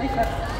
Ahí está.